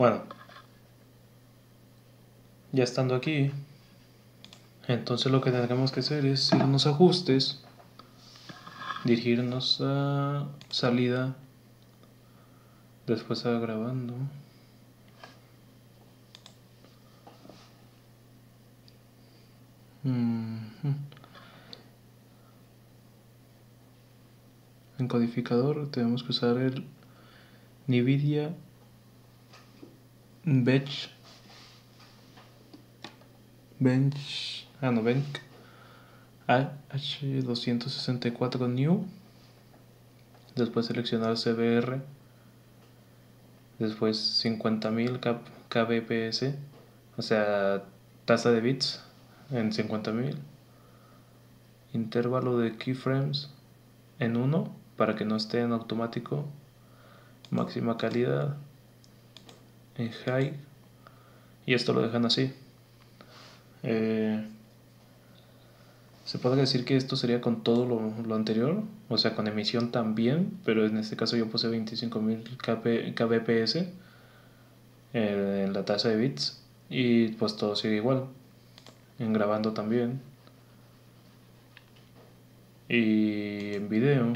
Bueno, ya estando aquí, entonces lo que tendremos que hacer es ir a ajustes, dirigirnos a salida, después a grabando. En codificador tenemos que usar el NVIDIA Bench. Bench. Ah no Bench. H264 New. Después seleccionar CBR después 50.000 kbps o sea tasa de bits en 50.000 intervalo de keyframes en 1 para que no esté en automático. Máxima calidad en high y esto lo dejan así eh, se puede decir que esto sería con todo lo, anterior, o sea, con emisión también, pero en este caso yo puse 25.000 kbps eh, en la tasa de bits y pues todo sigue igual, en grabando también. Y en video,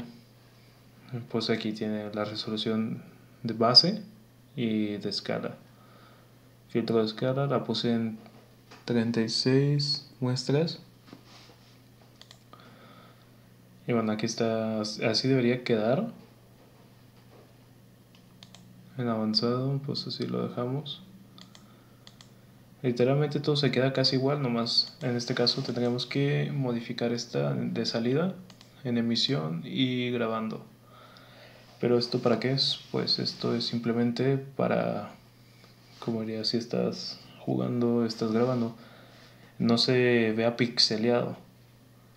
pues aquí tiene la resolución de base y de escala. Filtro de escala la puse en 36 muestras. Y bueno, aquí está, así debería quedar. En avanzado, pues así lo dejamos. Literalmente todo se queda casi igual, nomás en este caso tendríamos que modificar esta de salida en emisión y grabando. Pero esto para qué es? Pues esto es simplemente para, como diría, si estás jugando, estás grabando, no se vea pixeleado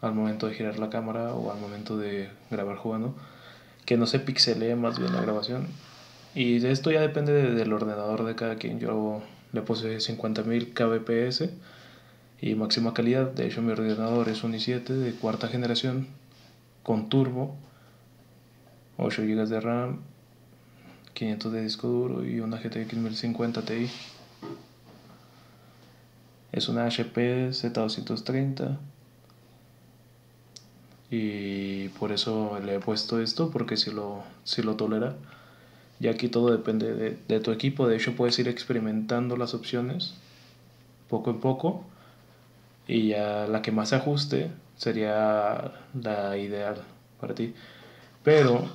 al momento de girar la cámara o al momento de grabar jugando, que no se pixelee más bien la grabación. Y esto ya depende del ordenador de cada quien. Yo le puse 50.000 kbps y máxima calidad. De hecho, mi ordenador es un i7 de cuarta generación con turbo, 8 GB de RAM, 500 de disco duro y una GTX 1050 Ti. Es una HP Z230 y por eso le he puesto esto porque si lo, si lo tolera. Y aquí todo depende de, de tu equipo. De hecho puedes ir experimentando las opciones poco en poco y ya la que más se ajuste sería la ideal para ti. Pero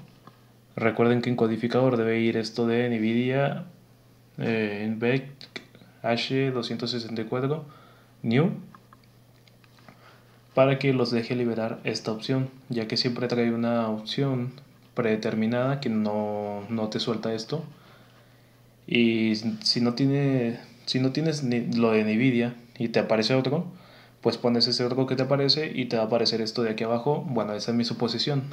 recuerden que en codificador debe ir esto de NVIDIA eh, H264 New para que los deje liberar esta opción, ya que siempre trae una opción predeterminada que no, no te suelta esto. Y si no, tiene, si no tienes lo de Nvidia y te aparece otro, pues pones ese otro que te aparece y te va a aparecer esto de aquí abajo. Bueno, esa es mi suposición.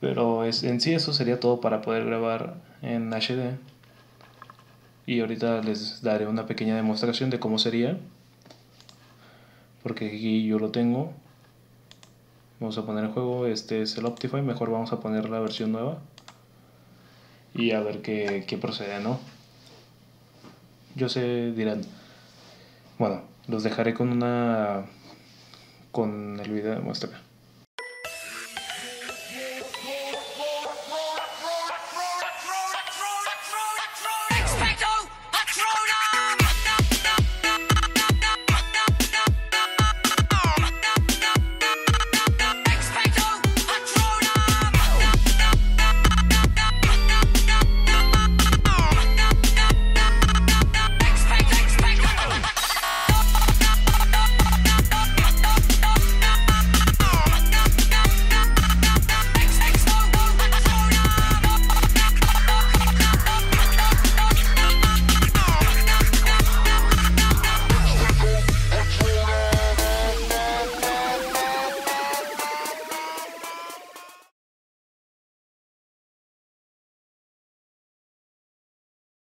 Pero es, en sí eso sería todo para poder grabar en HD y ahorita les daré una pequeña demostración de cómo sería. Porque aquí yo lo tengo. Vamos a poner el juego este es el Optify mejor vamos a poner la versión nueva. Y a ver qué, qué procede no yo sé dirán bueno los dejaré con una con el video de muestra